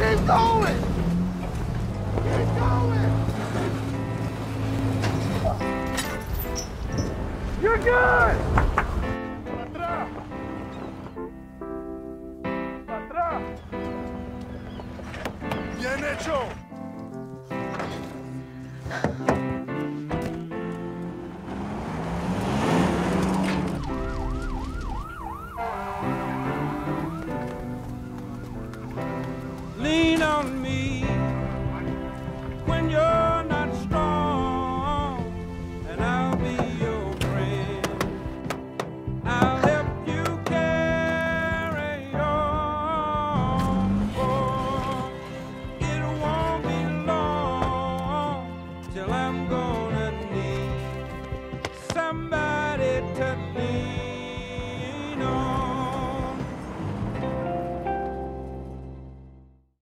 Keep going! Keep going! You're good! Atrás! Atrás! Bien hecho! On me.